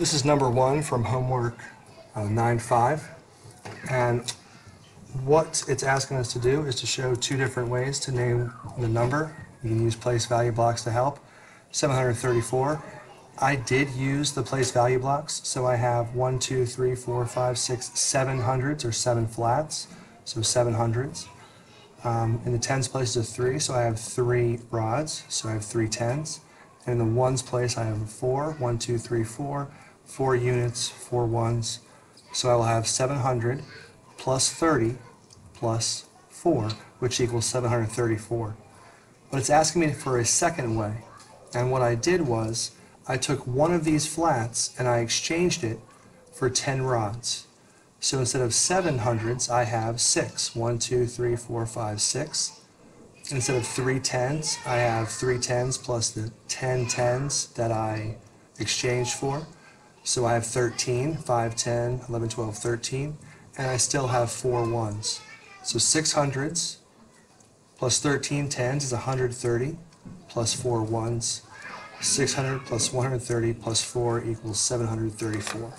This is number one from homework uh, 9-5. And what it's asking us to do is to show two different ways to name the number. You can use place value blocks to help. 734. I did use the place value blocks, so I have one, two, three, four, five, six, seven hundreds or seven flats, so seven hundreds. Um, in the tens place is a three, so I have three rods, so I have three tens. And in the ones place, I have a four, one, two, three, four, four units, four ones. So I will have 700 plus 30 plus 4, which equals 734. But it's asking me for a second way. And what I did was, I took one of these flats and I exchanged it for 10 rods. So instead of seven hundreds, I have six. One, two, three, four, five, six. Instead of three tens, I have three tens plus the 10 tens that I exchanged for. So I have 13, 5, 10, 11, 12, 13, and I still have four ones. So six hundreds plus 13 tens is 130 plus four ones. 600 plus 130 plus 4 equals 734.